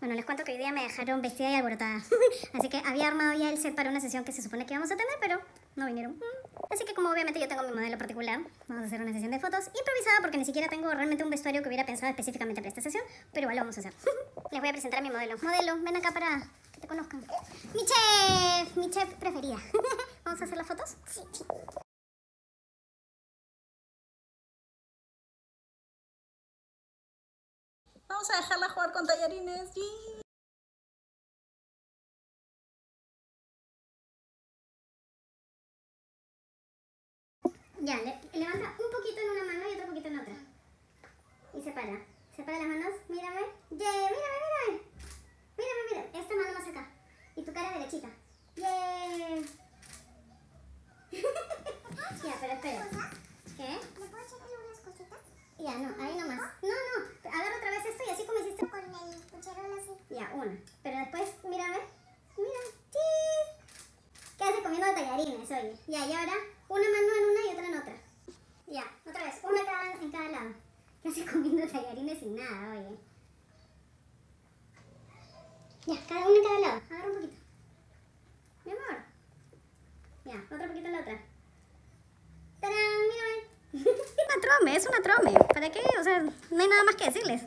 Bueno, les cuento que hoy día me dejaron vestida y alborotada. Así que había armado ya el set para una sesión que se supone que íbamos a tener, pero no vinieron. Mm. Así que como obviamente yo tengo mi modelo particular, vamos a hacer una sesión de fotos improvisada porque ni siquiera tengo realmente un vestuario que hubiera pensado específicamente para esta sesión, pero igual lo vamos a hacer. Les voy a presentar a mi modelo. Modelo, ven acá para que te conozcan. Mi chef, mi chef preferida. ¿Vamos a hacer las fotos? Sí, Vamos a dejarla jugar con tallarines. ¡Yee! Ya, le- levanta un poquito en una mano y otro poquito en otra. Y separa. Separa las manos. Mírame. Yeah, mírame, mírame. Mírame, mira. Esta mano más acá. Y tu cara derechita. Yeah. ya, pero espera. ¿Qué? ¿Le puedo echarle unas cositas? Ya, no, ahí no. Agarra otra vez esto y así como hiciste. Con el cucharón así. Ya, una. Pero después, mírame. Mira. ¡Chis! ¿Qué haces comiendo tallarines, oye? Ya, y ahora una mano en una y otra en otra. Ya, otra vez. Una cada, en cada lado. ¿Qué haces comiendo tallarines sin nada, oye? Ya, cada una en cada lado. Agarra un poquito. Mi amor. Ya, otro poquito en la otra. ¡Tarán! Mírame. una trome, es una trome. ¿Para qué? O sea, no hay nada más que decirles.